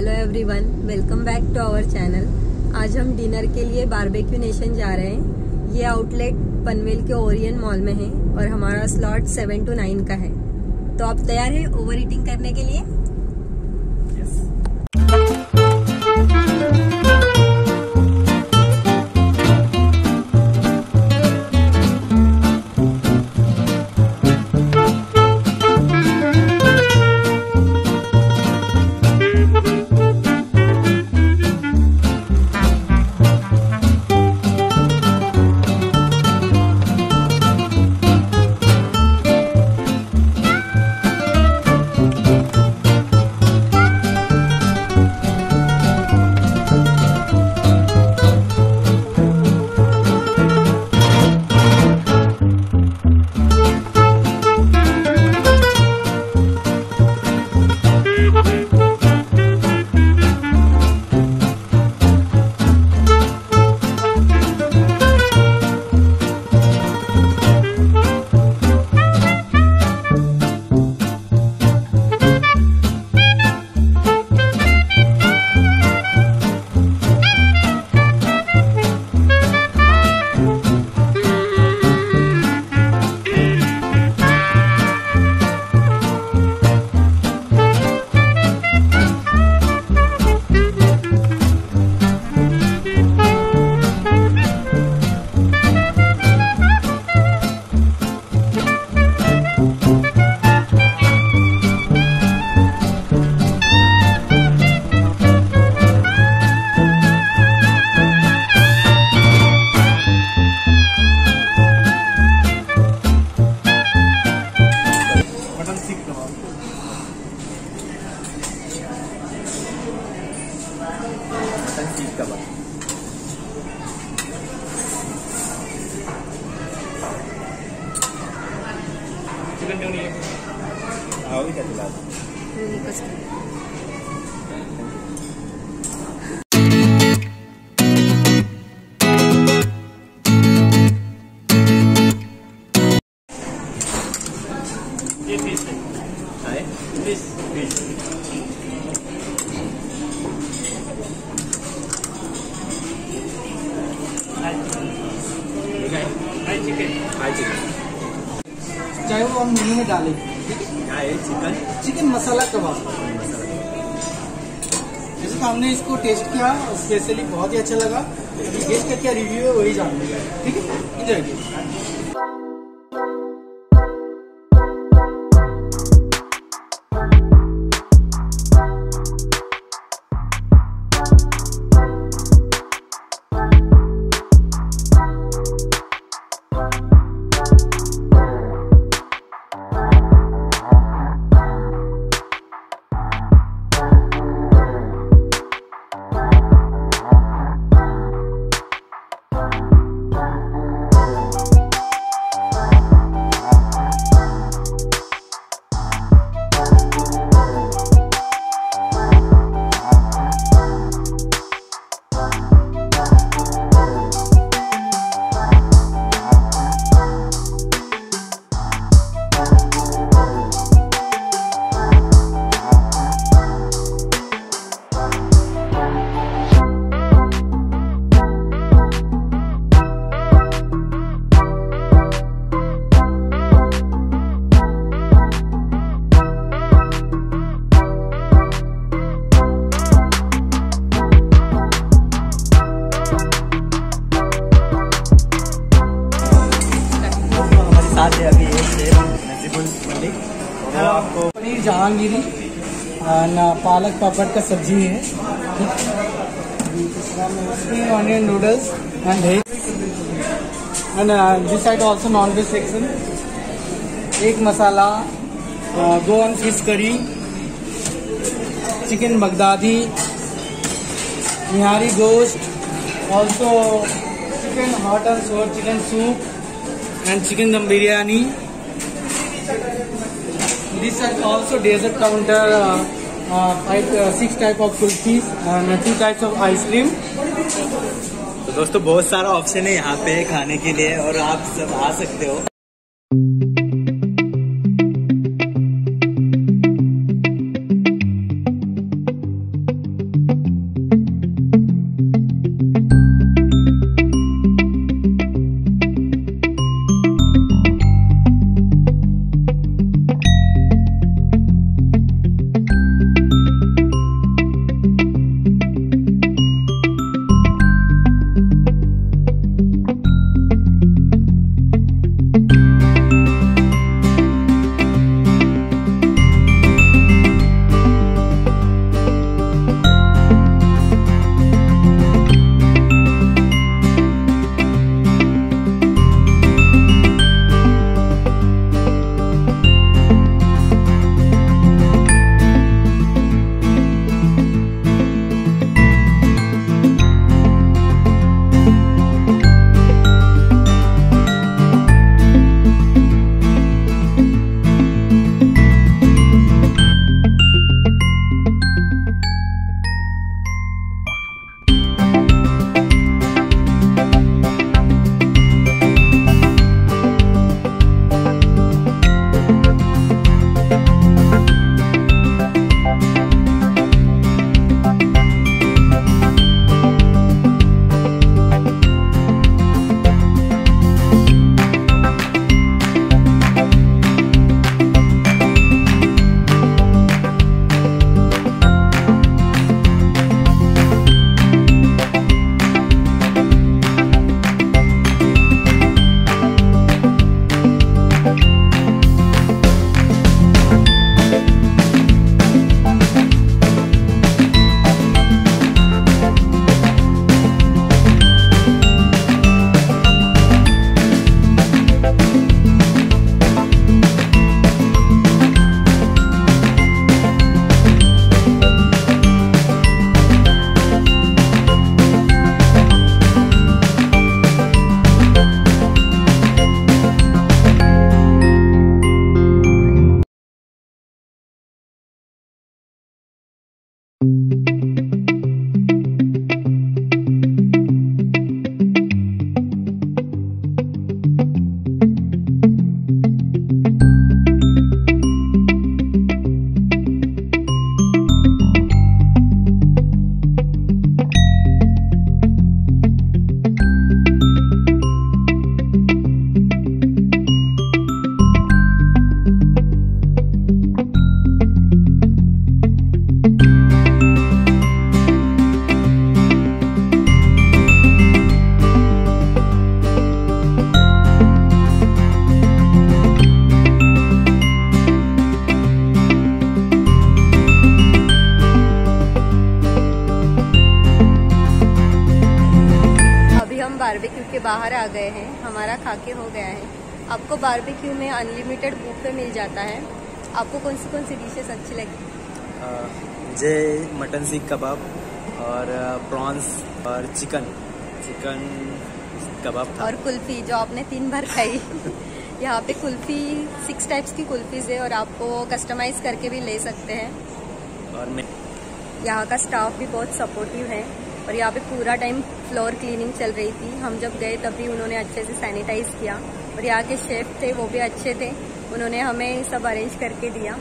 Hello everyone welcome back to our channel आज हम dinner के लिए बारबेक्यू नेशन जा रहे हैं। ये आउटलेट पनवेल के ओरियन मॉल में है और हमारा स्लॉट सेवन टू नाइन का है। तो आप तैयार हैं ओवर ईटिंग करने के लिए? मटन वही क्या दिला चिकन चाहे वो हम मेनू में डालें। क्या है चिकन। चिकन मसाला कबाब। जैसे हमने इसको टेस्ट किया स्पेशली बहुत ही अच्छा लगा। गेस्ट का क्या रिव्यू है, वही जान ठीक है? इंजॉय साथ है अभी आपको पनीर जहांगीरी ना, पालक पापड़ का सब्ज़ी है। Onion noodles and and this side also non veg section एक masala Goan fish curry. Chicken Baghdadi. Nihari gosht. Also chicken hot and sour chicken soup and chicken dum biryani. This is also dessert counter. Uh, uh, five, uh, six type of kulfis and uh, two types of ice cream. तो दोस्तों बहुत सारा option है यहाँ पे खाने के लिए और आप सब आ सकते हो बाहर आ गए हैं हमारा खाके हो गया है। आपको बारबेक्यू में अनलिमिटेड बुफे मिल जाता है। आपको कौन सी कौन सी डिशेस अच्छी लगी? मुझे मटन सीख कबाब और प्रॉन्स और चिकन चिकन कबाब था। और कुल्फी जो आपने तीन बार खाई। यहाँ पे कुल्फी सिक्स टाइप्स की कुल्फीज है और आपको कस्टमाइज करके भी ले सकते हैं। और मैं यहाँ का स्टाफ भी बहुत सपोर्टिव है। और यहाँ पे पूरा टाइम फ्लोर क्लीनिंग चल रही थी। हम जब गए तभी उन्होंने अच्छे से सैनिटाइज किया और यहाँ के शेफ थे, वो भी अच्छे थे। उन्होंने हमें सब अरेंज करके दिया।